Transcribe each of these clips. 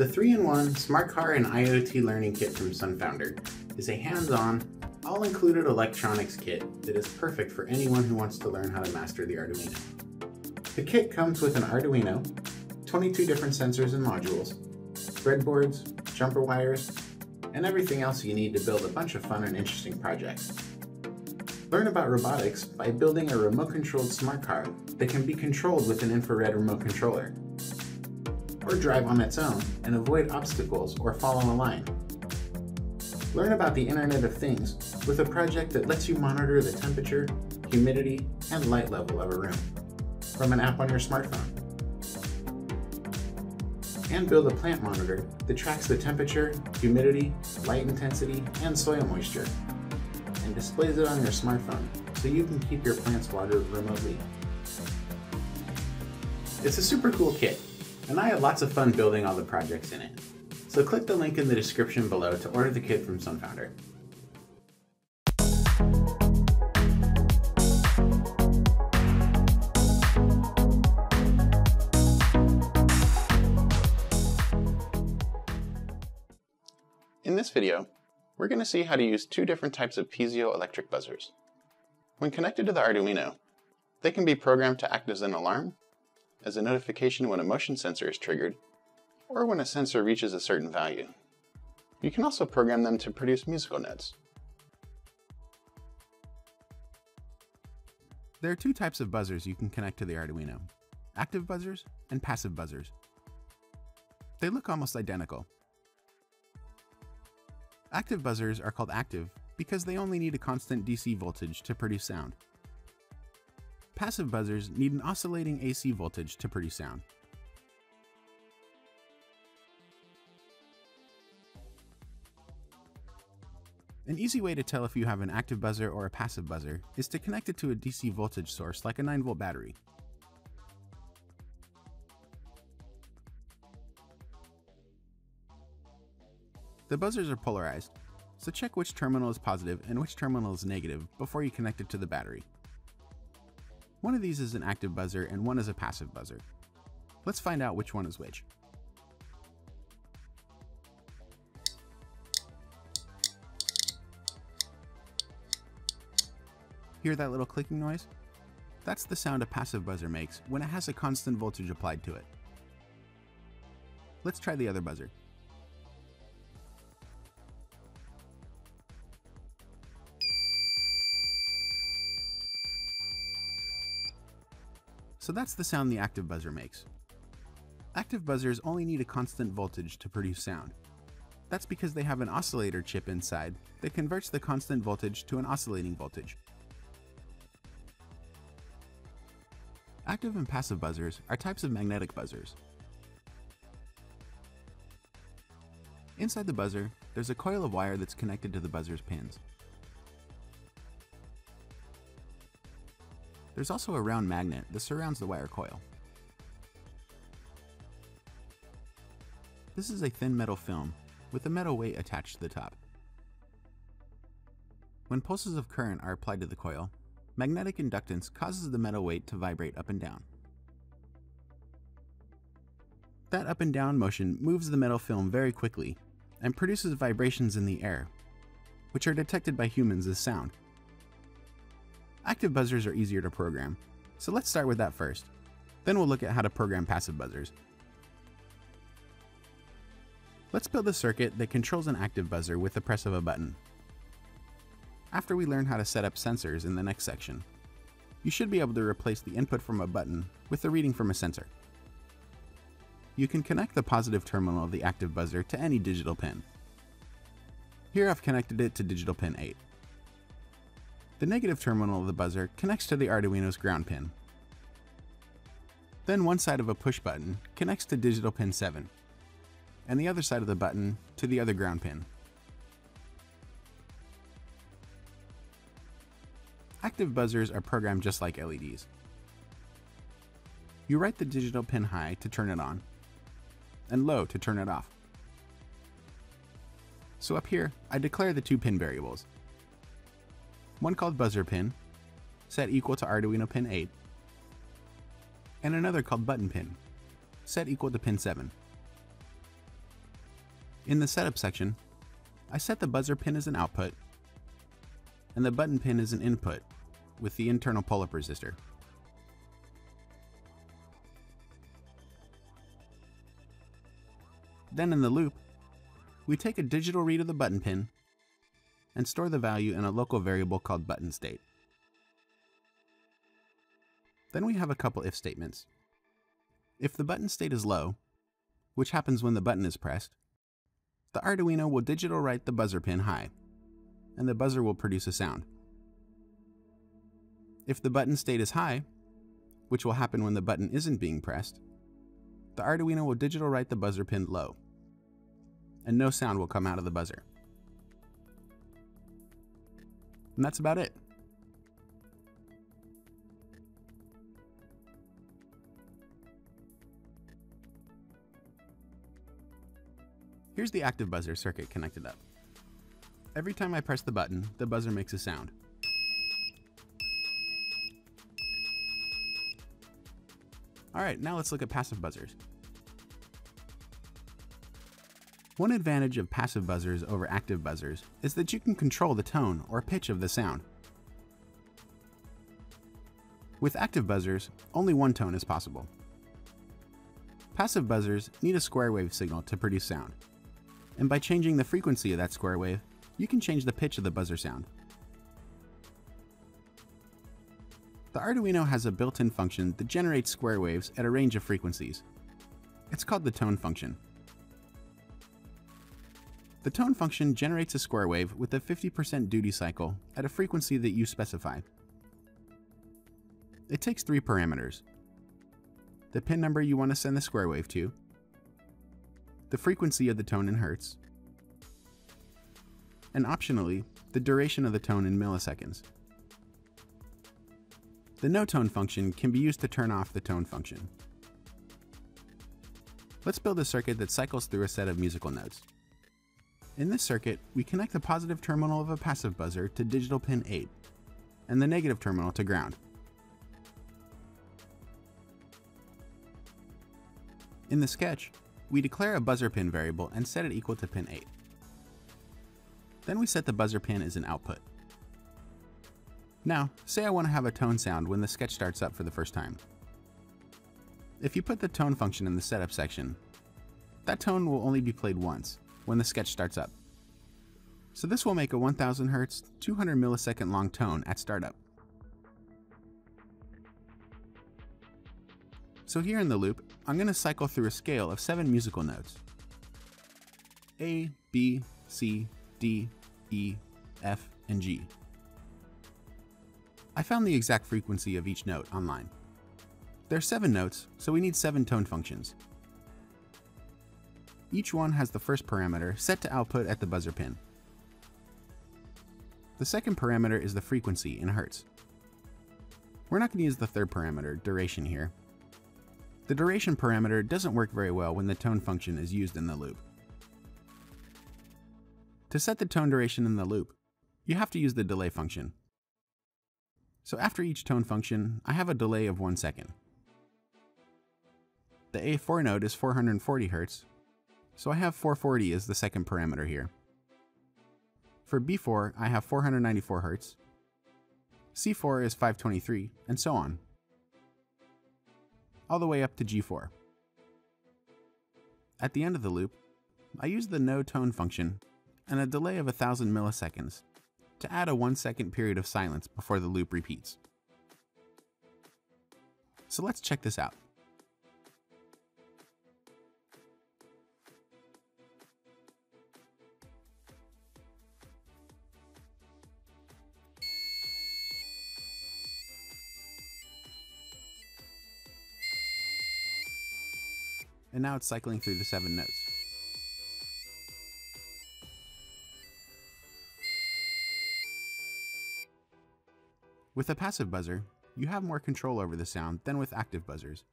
The 3-in-1 Smart Car and IoT Learning Kit from SunFounder is a hands-on, all-included electronics kit that is perfect for anyone who wants to learn how to master the Arduino. The kit comes with an Arduino, 22 different sensors and modules, breadboards, jumper wires, and everything else you need to build a bunch of fun and interesting projects. Learn about robotics by building a remote-controlled smart car that can be controlled with an infrared remote controller, or drive on its own and avoid obstacles or fall in a line. Learn about the Internet of Things with a project that lets you monitor the temperature, humidity, and light level of a room from an app on your smartphone. And build a plant monitor that tracks the temperature, humidity, light intensity, and soil moisture and displays it on your smartphone so you can keep your plants watered remotely. It's a super cool kit, and I had lots of fun building all the projects in it. So click the link in the description below to order the kit from SunFounder. In this video, we're going to see how to use two different types of piezoelectric buzzers. When connected to the Arduino, they can be programmed to act as an alarm, as a notification when a motion sensor is triggered, or when a sensor reaches a certain value. You can also program them to produce musical notes. There are two types of buzzers you can connect to the Arduino, active buzzers and passive buzzers. They look almost identical, Active buzzers are called active because they only need a constant DC voltage to produce sound. Passive buzzers need an oscillating AC voltage to produce sound. An easy way to tell if you have an active buzzer or a passive buzzer is to connect it to a DC voltage source like a 9 volt battery. The buzzers are polarized, so check which terminal is positive and which terminal is negative before you connect it to the battery. One of these is an active buzzer and one is a passive buzzer. Let's find out which one is which. Hear that little clicking noise? That's the sound a passive buzzer makes when it has a constant voltage applied to it. Let's try the other buzzer. So that's the sound the active buzzer makes. Active buzzers only need a constant voltage to produce sound. That's because they have an oscillator chip inside that converts the constant voltage to an oscillating voltage. Active and passive buzzers are types of magnetic buzzers. Inside the buzzer, there's a coil of wire that's connected to the buzzer's pins. There's also a round magnet that surrounds the wire coil. This is a thin metal film with a metal weight attached to the top. When pulses of current are applied to the coil, magnetic inductance causes the metal weight to vibrate up and down. That up and down motion moves the metal film very quickly and produces vibrations in the air, which are detected by humans as sound. Active buzzers are easier to program, so let's start with that first. Then we'll look at how to program passive buzzers. Let's build a circuit that controls an active buzzer with the press of a button. After we learn how to set up sensors in the next section, you should be able to replace the input from a button with the reading from a sensor. You can connect the positive terminal of the active buzzer to any digital pin. Here I've connected it to digital pin 8. The negative terminal of the buzzer connects to the Arduino's ground pin. Then one side of a push button connects to digital pin 7, and the other side of the button to the other ground pin. Active buzzers are programmed just like LEDs. You write the digital pin high to turn it on, and low to turn it off. So up here, I declare the two pin variables, one called buzzer pin, set equal to Arduino pin 8, and another called button pin, set equal to pin 7. In the setup section, I set the buzzer pin as an output and the button pin as an input with the internal pull-up resistor. Then in the loop, we take a digital read of the button pin and store the value in a local variable called button state. Then we have a couple if statements. If the button state is low, which happens when the button is pressed, the Arduino will digital write the buzzer pin high, and the buzzer will produce a sound. If the button state is high, which will happen when the button isn't being pressed, the Arduino will digital write the buzzer pin low, and no sound will come out of the buzzer. And that's about it. Here's the active buzzer circuit connected up. Every time I press the button, the buzzer makes a sound. Alright, now let's look at passive buzzers. One advantage of passive buzzers over active buzzers is that you can control the tone or pitch of the sound. With active buzzers, only one tone is possible. Passive buzzers need a square wave signal to produce sound, and by changing the frequency of that square wave, you can change the pitch of the buzzer sound. The Arduino has a built-in function that generates square waves at a range of frequencies. It's called the tone function. The tone function generates a square wave with a 50% duty cycle at a frequency that you specify. It takes three parameters. The pin number you want to send the square wave to, the frequency of the tone in hertz, and optionally, the duration of the tone in milliseconds. The no tone function can be used to turn off the tone function. Let's build a circuit that cycles through a set of musical notes. In this circuit, we connect the positive terminal of a passive buzzer to digital pin 8, and the negative terminal to ground. In the sketch, we declare a buzzer pin variable and set it equal to pin 8. Then we set the buzzer pin as an output. Now, say I want to have a tone sound when the sketch starts up for the first time. If you put the tone function in the setup section, that tone will only be played once, when the sketch starts up. So this will make a 1000 Hz, 200 millisecond long tone at startup. So here in the loop, I'm going to cycle through a scale of 7 musical notes. A, B, C, D, E, F, and G. I found the exact frequency of each note online. There are 7 notes, so we need 7 tone functions. Each one has the first parameter set to output at the buzzer pin. The second parameter is the frequency in hertz. We're not going to use the third parameter, duration here. The duration parameter doesn't work very well when the tone function is used in the loop. To set the tone duration in the loop, you have to use the delay function. So after each tone function, I have a delay of 1 second. The A4 note is 440 Hz, so I have 440 as the second parameter here. For B4, I have 494 Hz, C4 is 523, and so on, all the way up to G4. At the end of the loop, I use the no tone function and a delay of 1000 milliseconds to add a 1 second period of silence before the loop repeats. So let's check this out. And now it's cycling through the seven notes. With a passive buzzer, you have more control over the sound than with active buzzers.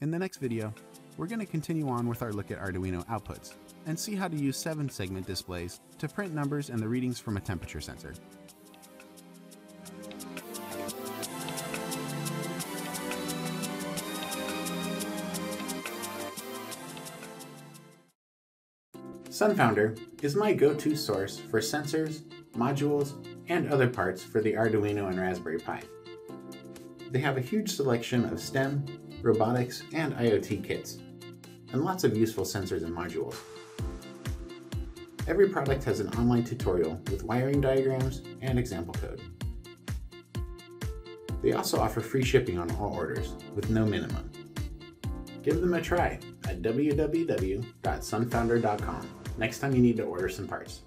In the next video, we're going to continue on with our look at Arduino outputs and see how to use 7-segment displays to print numbers and the readings from a temperature sensor. SunFounder is my go-to source for sensors, modules, and other parts for the Arduino and Raspberry Pi. They have a huge selection of STEM, robotics, and IoT kits, and lots of useful sensors and modules. Every product has an online tutorial with wiring diagrams and example code. They also offer free shipping on all orders, with no minimum. Give them a try at www.sunfounder.com next time you need to order some parts.